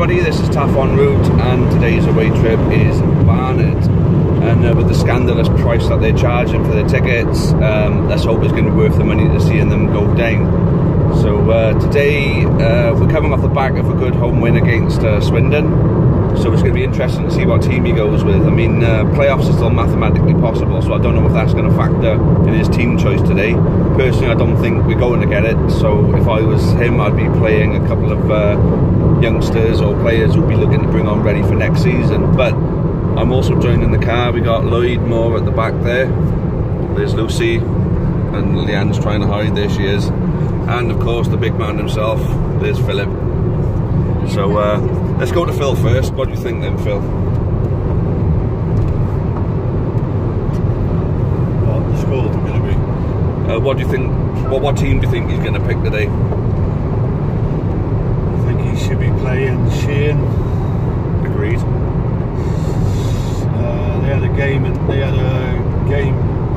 everybody, this is Taff en route and today's away trip is Barnet and uh, with the scandalous price that they're charging for their tickets um, let's hope it's going to be worth the money to seeing them go down. So uh, today uh, we're coming off the back of a good home win against uh, Swindon so it's going to be interesting to see what team he goes with. I mean, uh, playoffs are still mathematically possible, so I don't know if that's going to factor in his team choice today. Personally, I don't think we're going to get it. So if I was him, I'd be playing a couple of uh, youngsters or players who'd be looking to bring on ready for next season. But I'm also joining the car. We got Lloyd Moore at the back there. There's Lucy, and Leanne's trying to hide. There she is. And of course, the big man himself. There's Philip. So. Uh, Let's go to Phil first. What do you think then, Phil? What the score's going to be? Uh, what do you think? What what team do you think he's going to pick today? I think he should be playing Sheehan. Agreed. Uh, they had a game and they had a game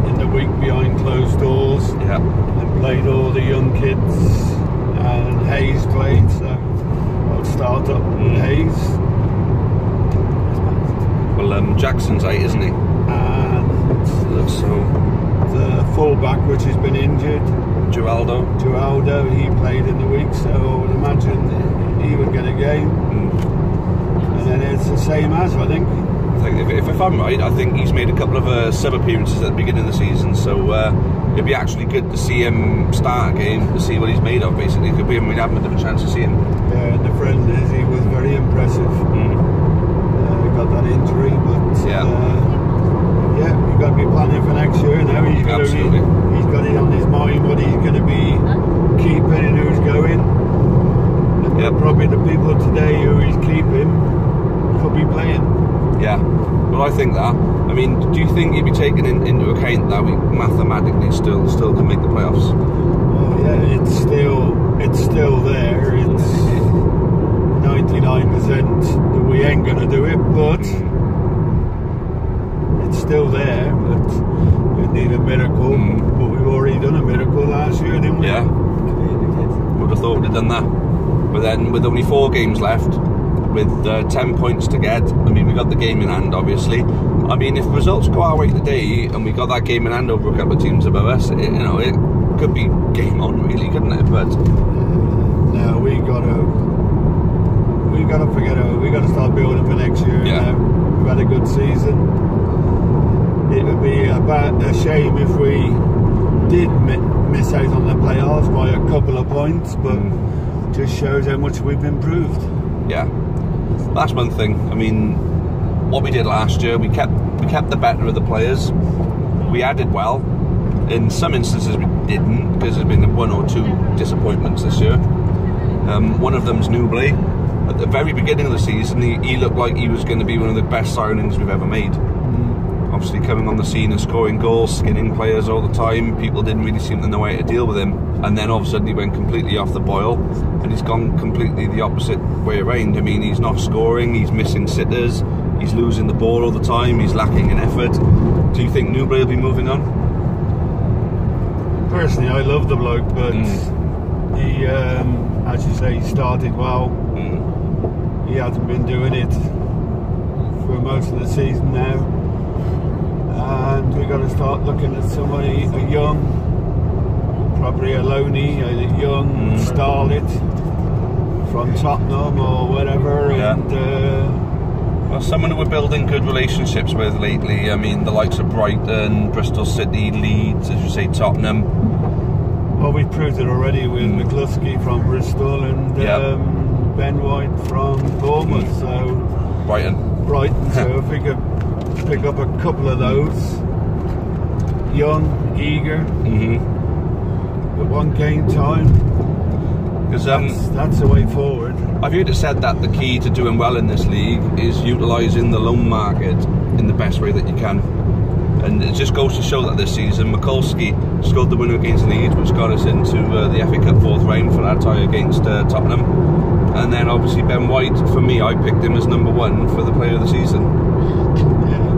in the week behind closed doors. Yeah. And played all the young kids, and Hayes played. So I'll start up mm. Hayes. Well, um, Jackson's eight, isn't he? And looks so. The fullback, which has been injured, Geraldo. Geraldo, he played in the week, so I would imagine he would get a game. Mm. And then it's the same as I think. If, if, I'm right, I think he's made a couple of uh, sub appearances at the beginning of the season, so. Uh, it'd be actually good to see him start a game to see what he's made of. Basically, it could be. We'd have a different chance to see him. Yeah, the friend is he was very impressive. Mm. Uh, got that injury, but yeah, uh, yeah, you've got to be planning for next year now. He's got Absolutely. To, he's got it on his mind what he's going to be keeping and who's going. And yeah, probably the people today who he's keeping could be playing. Yeah, well, I think that. I mean, do you think you'd be taking in, into account that we mathematically still still can make the playoffs? Uh, yeah, it's still it's still there. It's ninety nine percent that we ain't gonna do it, but it's still there. But we need a miracle. Mm. But we've already done a miracle last year, didn't we? Yeah. Would have thought we'd done that. But then, with only four games left, with uh, 10 points to get. I mean, we got the game in hand, obviously. I mean, if results go our way today and we got that game in hand over a couple of teams above us, it, you know, it could be game on, really, couldn't it? But no, we got to we got to forget it. We got to start building for next year. Yeah. we've had a good season. It would be about a shame if we did miss out on the playoffs by a couple of points, but mm. just shows how much we've improved. Yeah that's one thing. I mean, what we did last year, we kept we kept the better of the players. We added well. In some instances, we didn't because there's been one or two disappointments this year. Um, one of them's Nouble. At the very beginning of the season, he, he looked like he was going to be one of the best signings we've ever made obviously coming on the scene and scoring goals, skinning players all the time. People didn't really seem to know how to deal with him. And then all of a sudden he went completely off the boil and he's gone completely the opposite way around. I mean, he's not scoring, he's missing sitters, he's losing the ball all the time, he's lacking in effort. Do you think Nouble will be moving on? Personally, I love the bloke, but mm. he, um, as you say, he started well. Mm. He hasn't been doing it for most of the season now and we're going to start looking at somebody a young, probably a Loney, a young mm. starlet from Tottenham or whatever, yeah. and. Uh, well, someone who we're building good relationships with lately. I mean, the likes of Brighton, Bristol City, Leeds, as you say, Tottenham. Well, we've proved it already with mm. McCoulsky from Bristol and yep. um, Ben White from Bournemouth. Mm. So Brighton. Brighton. so if we could pick up a couple of those. Young, eager, mm-hmm. at one game time. Because um, that's, that's, the way forward. I've heard it said that the key to doing well in this league is utilising the loan market in the best way that you can. And it just goes to show that this season, McCoulsky scored the winner against Leeds, which got us into uh, the FA Cup fourth round for our tie against uh, Tottenham. And then obviously Ben White, for me, I picked him as number one for the player of the season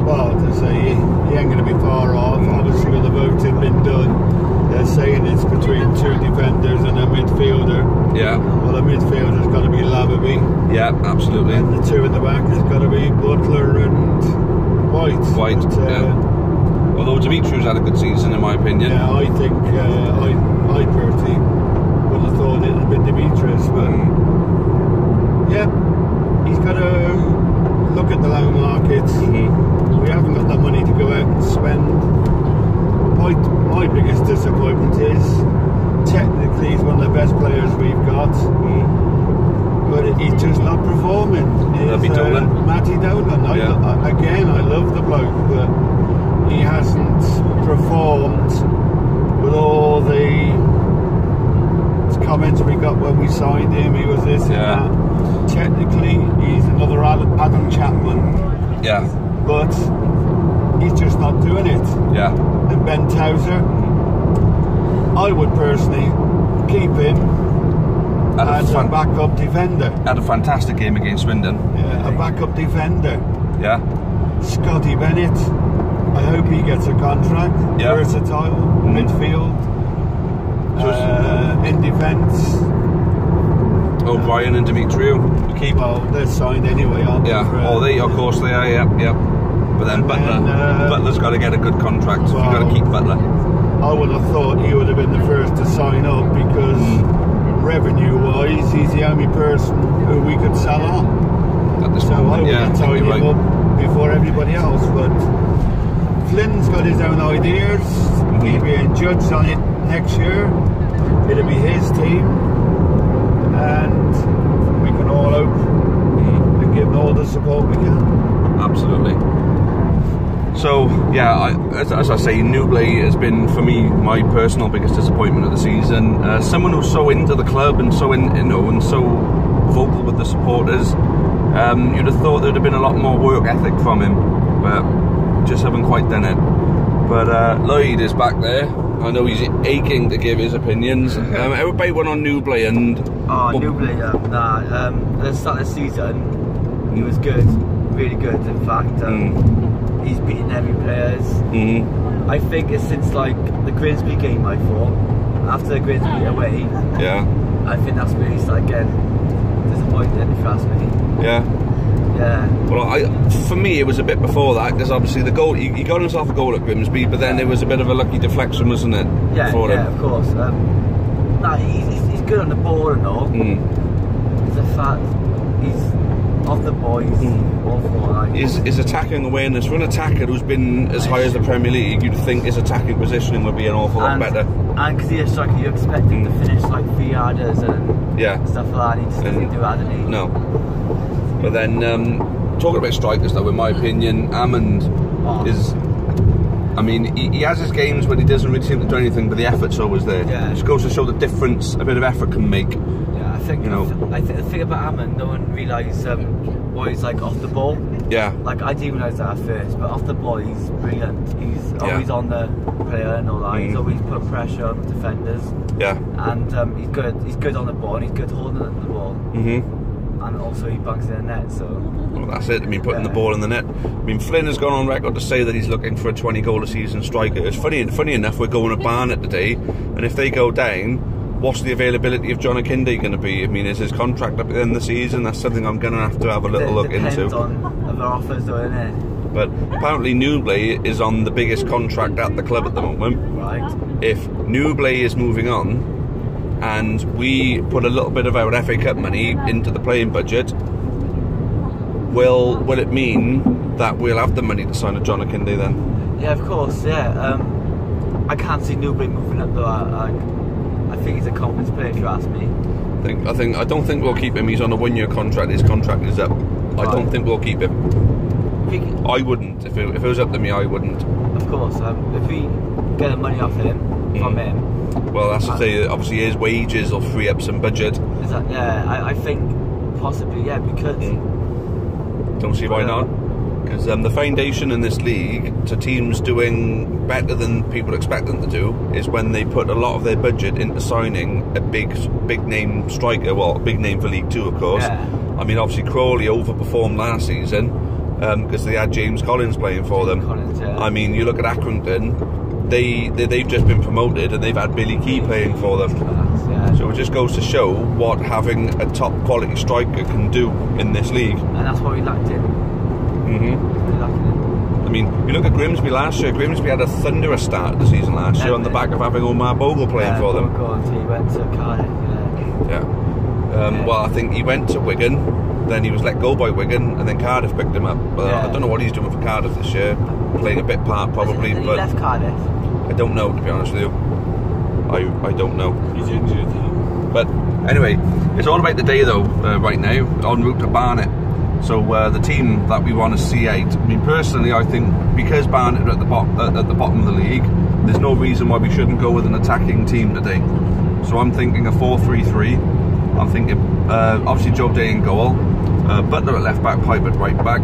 well, to say he, he ain't going to be far off. Obviously, with the voting been done, they're saying it's between two defenders and a midfielder. Yeah. Well, the midfielder's got to be Lava. Yeah, absolutely. And the two in the back has got to be Butler and White. White, But, uh, yeah. Although Dimitri's had a good season, in my opinion. Yeah, I think uh, I, I personally would have thought it had been Demetriou, but Mm. yeah, he's got to look at the loan market. Mhm. We haven't got the money to go out and spend. My, my biggest disappointment is technically he's one of the best players we've got, Mm. but he's just not performing. That'd Is, be Dolan. Uh, Matty Dolan. Yeah. I- again, I love the bloke, but he hasn't performed with all the comments we got when we signed him. He was this Yeah. and that. Technically, he's another Adam Adam Chapman, Yeah, but he's just not doing it. yeah. And Ben Tozer, I would personally keep him a, as a fan- backup defender. had a fantastic game against Swindon. Yeah, a backup defender. Yeah, Scotty Bennett. I hope he gets a contract. Yeah. Versatile, Mhm. midfield, uh, in defence. O'Brien and Demetriou. We keep. Well, they're signed anyway, aren't Yeah, they? for, oh, they of course they are. Yeah, yeah. But then Butler, then, uh, Butler's got to get a good contract. You've got to keep Butler. I would have thought he would have been the first to sign up because Mm. revenue-wise, he's the only person who we could sell on. At this So I moment, would yeah, I have think tied him right. up before everybody else. But Flynn's got his own ideas. He'll be judged on it next year. It'll be his team, and we can all hope Mm. and give all the support we can. Absolutely. So yeah, I, as, as I say, Nouble has been for me my personal biggest disappointment of the season. Uh, someone who's so into the club and so in, you know, and so vocal with the supporters. Um, you'd have thought there'd have been a lot more work ethic from him, but just haven't quite done it. But uh, Lloyd is back there. I know he's aching to give his opinions. Um, everybody went on Nouble and Oh, well, Nouble, um, nah. Um, at the start of the season, he was good, really good. In fact, um, he's beaten every players. mhm, I think it's since like the Grimsby game. I thought after the Grimsby away, yeah, I think that's where he started getting disappointed. If you ask me, yeah. yeah. Well, I, for me, it was a bit before that because obviously the goal he, he got himself a goal at Grimsby, but then it was a bit of a lucky deflection, wasn't it? Yeah, for yeah, him. of course. Um, he's, he's, he's good on the ball and all. Mm. It's a fact. He's off the boys, Mm. awful. Like, His, his attacking awareness for an attacker who's been as high as the Premier League, you'd think his attacking positioning would be an awful lot and, better. And because he's a striker, you expect him Mm. to finish like three yarders and Yeah. stuff like that. He just doesn't And- do that, does he? No. But then um, talking about strikers, though, in my opinion, Amond Oh. is. I mean, he, he has his games when he doesn't really seem to do anything, but the effort's always there. Yeah. It just goes to show the difference a bit of effort can make. Yeah, I think You know. I think the thing about Amond, no one realised um, why he's like off the ball. Yeah. Like I didn't realise that at first, but off the ball he's brilliant. He's Yeah. always on the player and all that. He's Mhm. always put pressure on the defenders, Yeah. and um, he's good. He's good on the ball. and He's good holding the ball, hmm and also he bunks in the net. So Well, that's it. I mean, putting the ball in the net. I mean, Flynn has gone on record to say that he's looking for a 20 goal a season striker. It's funny, funny enough, we're going to Barnet today, and if they go down, what's the availability of John Akinde going to be? I mean, is his contract up at the end of the season? That's something I'm going to have to have a little it look depends into. on other offers, though, innit? But apparently, Nouble is on the biggest contract at the club at the moment. Right? If Nouble is moving on, and we put a little bit of our FA Cup money into the playing budget, will will it mean that we'll have the money to sign a John Akinde then? Yeah, of course. Yeah. Um, I can't see Nouble moving up though. I, I, I think he's a confidence player, if you ask me. I think I think I don't think we'll keep him. He's on a one-year contract. His contract is up. I don't think we'll keep him. He, I wouldn't. If it, if it was up to me, I wouldn't. of course, um, if we get the money off him from Mm. him, Well, that's to say, obviously his wages will free up some budget. is that yeah? I, I think possibly yeah because Mm. Don't see why not. Because um, the foundation in this league to teams doing better than people expect them to do is when they put a lot of their budget into signing a big, big name striker. Well, big name for League Two, of course. Yeah. I mean, obviously Crawley overperformed last season because they had James Collins playing for them. Collins, yeah. I mean, you look at Accrington. They, they they've just been promoted and they've had Billy Kee playing for them. Yeah. So it just goes to show what having a top quality striker can do in this league. and that's what we lacked in. lacked in. I mean, you look at Grimsby last year. Grimsby had a thunderous start the season last year Yeah, on the back of having Omar Bogle playing yeah, for them. He went to Cardiff. Yeah. Um, Yeah. Well, I think he went to Wigan, then he was let go by Wigan, and then Cardiff picked him up. But Yeah. I don't know what he's doing for Cardiff this year. Playing a bit part probably, Has he but left Cardiff. I don't know to be honest with you. I I don't know. He's injured. But anyway, it's all about the day though. Uh, right now, en route to Barnet. So uh, the team that we want to see out. I mean, personally, I think because Barnet are at the bottom uh, at the bottom of the league, there's no reason why we shouldn't go with an attacking team today. So I'm thinking a 4-3-3. I'm thinking uh, obviously Joe Day in goal, uh, Butler at left back, Pipe at right back.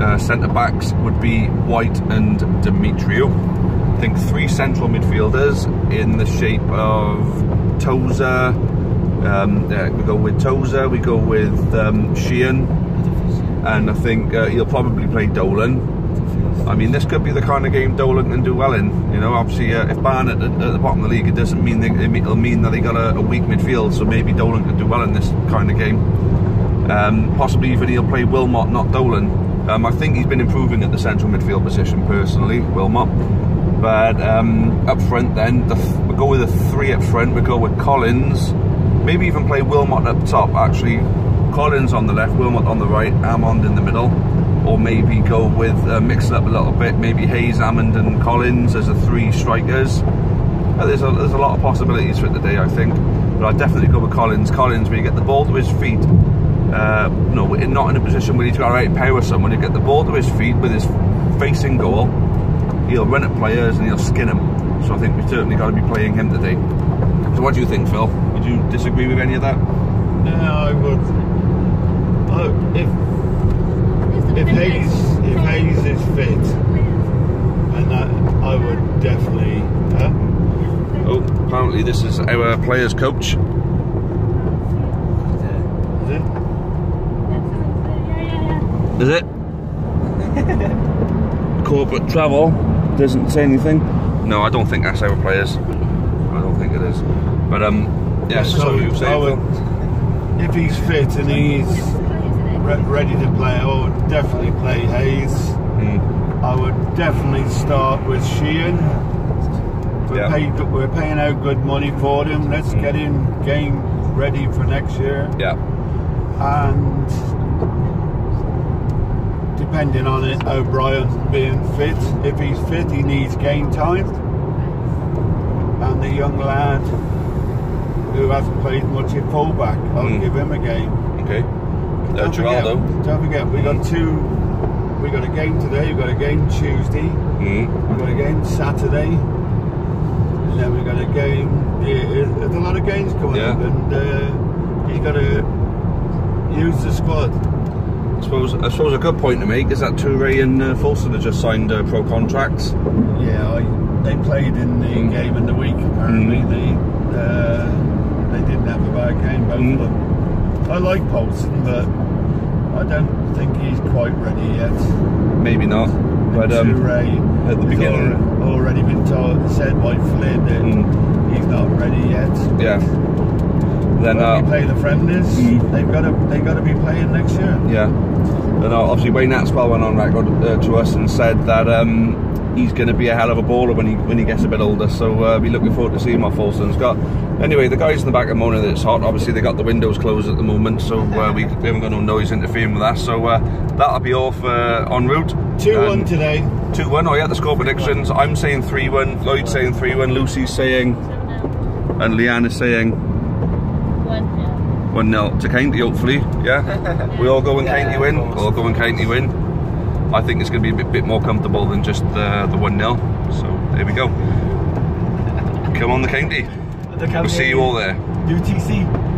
Uh, centre backs would be White and Demetriou. I think three central midfielders in the shape of Tozer. Um, yeah, we go with Tozer, We go with um, Sheehan, and I think uh, he'll probably play Dolan. I mean, this could be the kind of game Dolan can do well in. You know, obviously, uh, if Barnet at, at the bottom of the league, it doesn't mean they, it'll mean that they got a, a weak midfield. So maybe Dolan could do well in this kind of game. Um, possibly even he'll play Willmott, not Dolan. Um, I think he's been improving at the central midfield position personally, Willmott. But um, up front, then the th- we'll go with a three up front. We'll go with Collins. Maybe even play Willmott up top. Actually, Collins on the left, Willmott on the right, Amond in the middle. Or maybe go with uh, mix it up a little bit. Maybe Hayes, Amond, and Collins as the three strikers. Uh, there's a there's a lot of possibilities for it today, I think. But I'd definitely go with Collins. Collins, when you get the ball to his feet, uh, no, we're not in a position where he's got to outpower someone. You get the ball to his feet with his facing goal. He'll run at players and he'll skin them. So I think we've certainly got to be playing him today. So what do you think, Phil? Would you disagree with any of that? No, I would. Oh, if if Hayes if Hayes is fit, and that I would definitely. Huh? Oh, apparently this is our players' coach. Is it? Is it? Corporate travel doesn't say anything. No, I don't think that's our players. I don't think it is. But um, yeah. So, So, you were I saying, would, Phil? if he's fit and he's re- ready to play, I would definitely play Hayes. Hmm. I would definitely start with Sheehan. We're, Yeah. paid, we're paying out good money for him. Let's get him game ready for next year. Yeah. And depending on it, O'Brien being fit. If he's fit, he needs game time. And the young lad who hasn't played much at fullback, I'll Mm. give him a game. Okay. Don't forget, don't forget, we got two. We got a game today. We got a game Tuesday. Mm. We got a game Saturday. And then we got a game. yeah, There's a lot of games coming Yeah. up, and uh, he's got to use the squad. I suppose I suppose a good point to make is that Toure and uh, Foulston have just signed uh, pro contracts. Yeah, I, they played in the Mm. game in the week. Apparently, Mm. they uh, they didn't have a bad game, both Mm. of them. I like Foulston, but I don't think he's quite ready yet. Maybe not, but um, Toure at the beginning- already been told, said by Flynn that Mm. he's not ready yet. yeah. Then When uh, we play the friendlies, Mm. they've got to they got to be playing next year. Yeah. And uh, obviously Wayne Hatswell went on record uh, to us and said that um, he's going to be a hell of a baller when he when he gets a bit older. So uh, be looking forward to seeing what Foulston's got. Anyway, the guys in the back are moaning that it's hot. Obviously, they got the windows closed at the moment, so uh, we, haven't got no noise interfering with that. So uh, that'll be off uh, en route. Two one And- today. 2 1. Oh, yeah, the score predictions. I'm saying 3 1. Lloyd's saying 3 1. Lucy's saying, and Leanne is saying 1 0 to County, hopefully. Yeah? we all go and Yeah, County win. course. We'll all go and County win. I think it's going to be a bit, bit more comfortable than just the, the 1 0. So there we go. Come on, the County. The We'll see you all there. UTC.